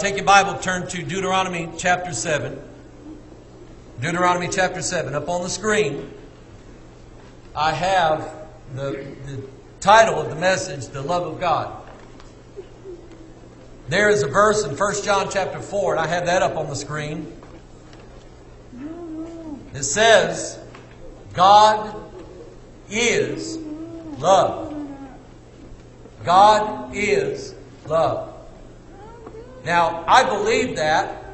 Take your Bible, turn to Deuteronomy chapter 7. Deuteronomy chapter 7. Up on the screen, I have the, the title of the message, The Love of God. There is a verse in 1 John chapter 4, and I have that up on the screen. It says, God is love. God is love. Now, I believe that,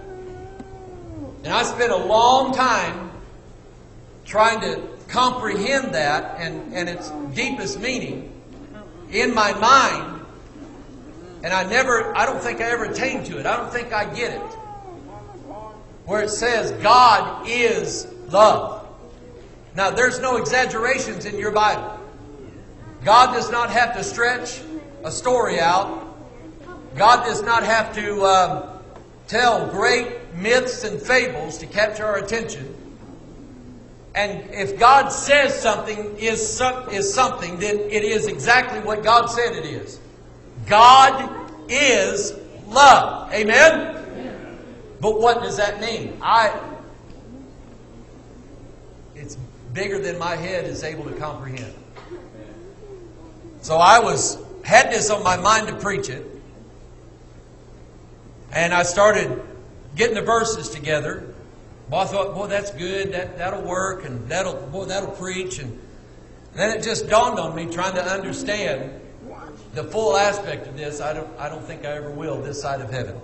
and I spent a long time trying to comprehend that and, and its deepest meaning in my mind, and I never, I don't think I ever attained to it. I don't think I get it. Where it says, God is love. Now, there's no exaggerations in your Bible. God does not have to stretch a story out God does not have to um, tell great myths and fables to capture our attention. And if God says something is, is something, then it is exactly what God said it is. God is love. Amen? But what does that mean? I it's bigger than my head is able to comprehend. So I was had this on my mind to preach it. And I started getting the verses together. Well, I thought, boy, that's good. That, that'll work. And that'll, boy, that'll preach. And then it just dawned on me trying to understand the full aspect of this. I don't, I don't think I ever will this side of heaven.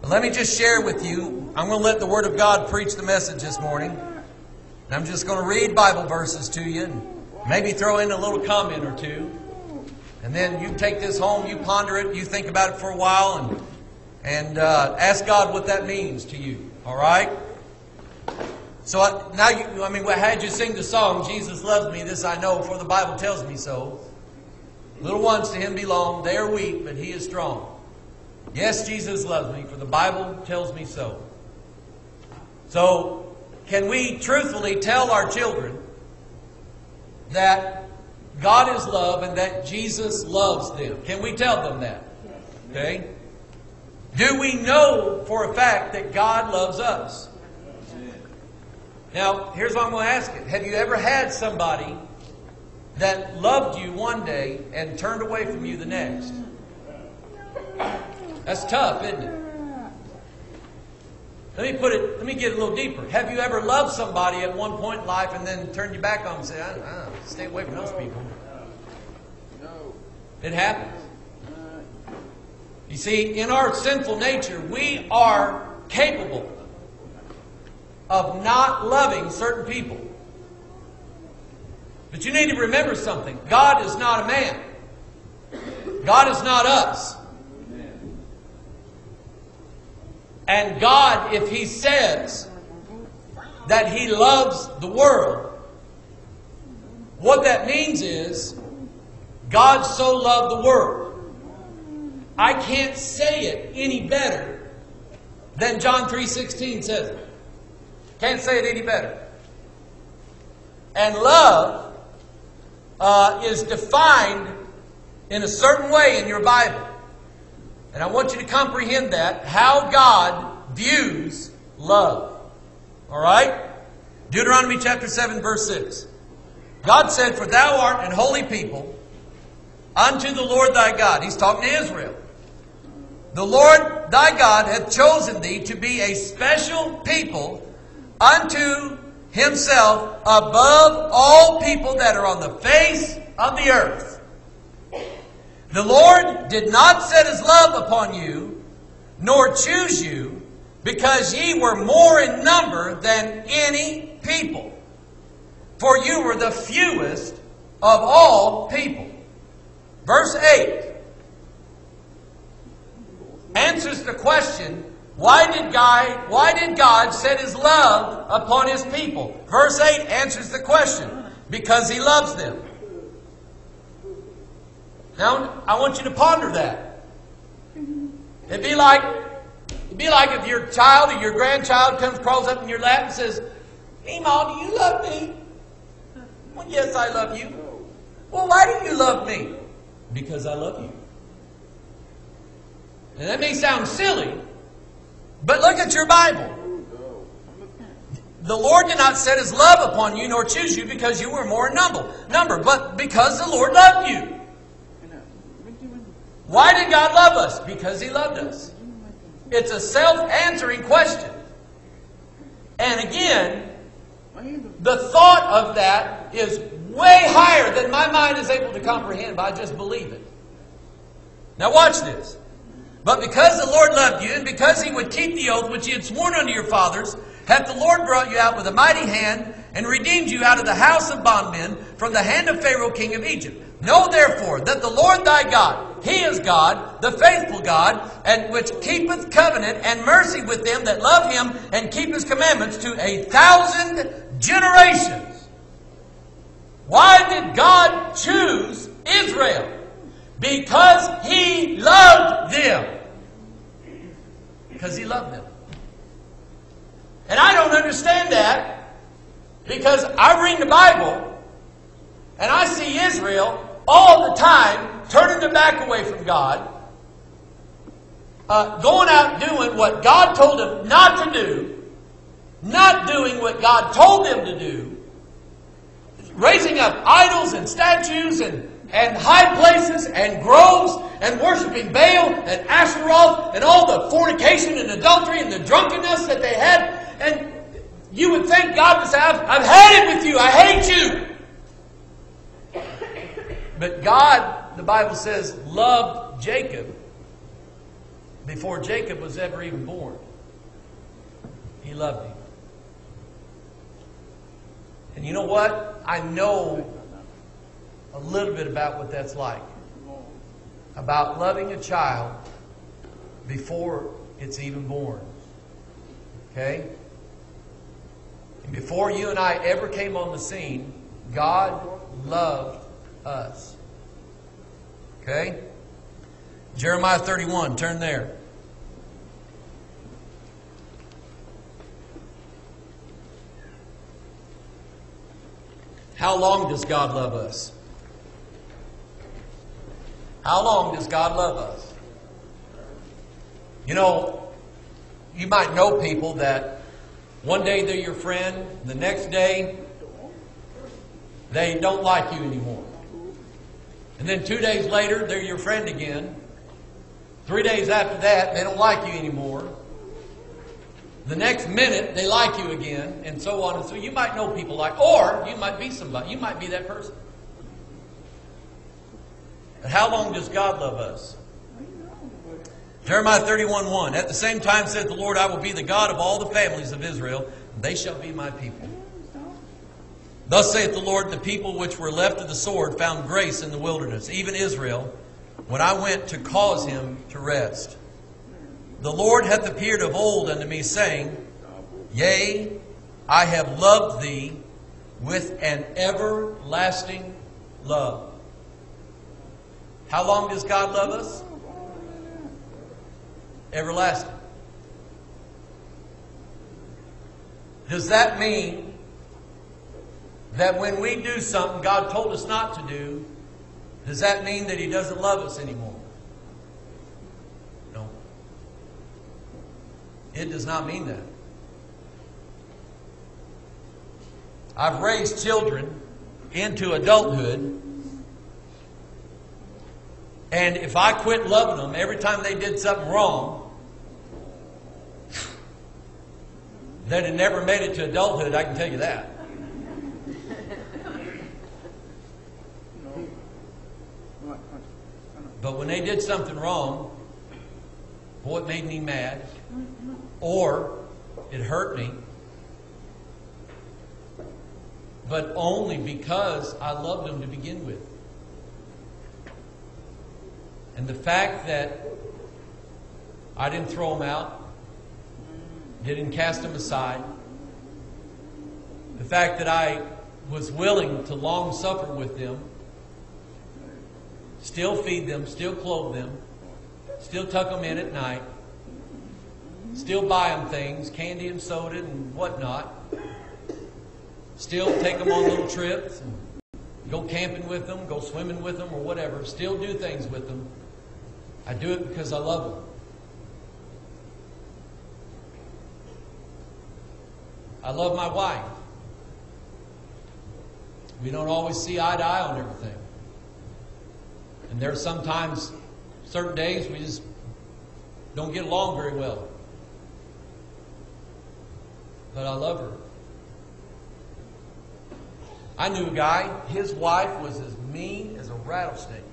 But let me just share with you. I'm going to let the Word of God preach the message this morning. And I'm just going to read Bible verses to you and maybe throw in a little comment or two. And then you take this home, you ponder it, you think about it for a while, and, and uh, ask God what that means to you. All right? So I, now, you, I mean, how had you sing the song, Jesus loves me, this I know, for the Bible tells me so. Little ones to him belong, they are weak, but he is strong. Yes, Jesus loves me, for the Bible tells me so. So, can we truthfully tell our children that God is love and that Jesus loves them. Can we tell them that? Okay? Do we know for a fact that God loves us? Now, here's what I'm going to ask you. Have you ever had somebody that loved you one day and turned away from you the next? That's tough, isn't it? Let me put it, let me get a little deeper. Have you ever loved somebody at one point in life and then turned your back on them and said, I, I, stay away from those people? No. It happens. You see, in our sinful nature, we are capable of not loving certain people. But you need to remember something God is not a man, God is not us. And God, if He says that He loves the world, what that means is God so loved the world. I can't say it any better than John 3:16 says it. Can't say it any better. And love uh, is defined in a certain way in your Bible. And I want you to comprehend that, how God views love. All right? Deuteronomy chapter 7, verse 6. God said, For thou art an holy people unto the Lord thy God. He's talking to Israel. The Lord thy God hath chosen thee to be a special people unto himself above all people that are on the face of the earth. The Lord did not set his love upon you, nor choose you, because ye were more in number than any people. For you were the fewest of all people. Verse 8 answers the question why did God why did God set his love upon his people? Verse 8 answers the question because he loves them. Now, I want you to ponder that. It'd be like, it'd be like if your child or your grandchild comes, crawls up in your lap and says, Mom, do you love me? Well, yes, I love you. Well, why do you love me? Because I love you. And that may sound silly, but look at your Bible. The Lord did not set his love upon you nor choose you because you were more number, number, but because the Lord loved you. Why did God love us? Because he loved us. It's a self-answering question. And again, the thought of that is way higher than my mind is able to comprehend, but I just believe it. Now watch this. But because the Lord loved you, and because he would keep the oath which he had sworn unto your fathers, hath the Lord brought you out with a mighty hand, and redeemed you out of the house of bondmen from the hand of Pharaoh king of Egypt. Know therefore that the Lord thy God, he is God, the faithful God, and which keepeth covenant and mercy with them that love him and keep his commandments to a thousand generations. Why did God choose Israel? Because he loved them. Because he loved them. And I don't understand that because I read the Bible and I see Israel all the time turning their back away from God, uh, going out doing what God told them not to do, not doing what God told them to do, raising up idols and statues and, and high places and groves and worshiping Baal and Ashtaroth and all the fornication and adultery and the drunkenness that they had. And you would think God would say, I've, I've had it with you. I hate you. But God, the Bible says, loved Jacob before Jacob was ever even born. He loved him. And you know what? I know a little bit about what that's like. About loving a child before it's even born. Okay? And before you and I ever came on the scene, God loved us. Okay? Jeremiah 31, turn there. How long does God love us? How long does God love us? You know, you might know people that one day they're your friend, the next day they don't like you anymore. And then two days later, they're your friend again. Three days after that, they don't like you anymore. The next minute, they like you again, and so on and so. You might know people like, or you might be somebody. You might be that person. But how long does God love us? Jeremiah 31 1. At the same time said the Lord, I will be the God of all the families of Israel, and they shall be my people. Thus saith the Lord, the people which were left of the sword found grace in the wilderness, even Israel, when I went to cause him to rest. The Lord hath appeared of old unto me, saying, Yea, I have loved thee with an everlasting love. How long does God love us? Everlasting. Does that mean that when we do something God told us not to do, does that mean that He doesn't love us anymore? No. It does not mean that. I've raised children into adulthood, and if I quit loving them every time they did something wrong, then it never made it to adulthood, I can tell you that. But when they did something wrong, boy, it made me mad, or it hurt me, but only because I loved them to begin with. And the fact that I didn't throw them out, didn't cast them aside, the fact that I was willing to long suffer with them, still feed them, still clothe them, still tuck them in at night, still buy them things, candy and soda and whatnot, still take them on little trips, go camping with them, go swimming with them, or whatever, still do things with them. I do it because I love them. I love my wife. We don't always see eye to eye on everything. And there's sometimes certain days we just don't get along very well. But I love her. I knew a guy, his wife was as mean as a rattlesnake.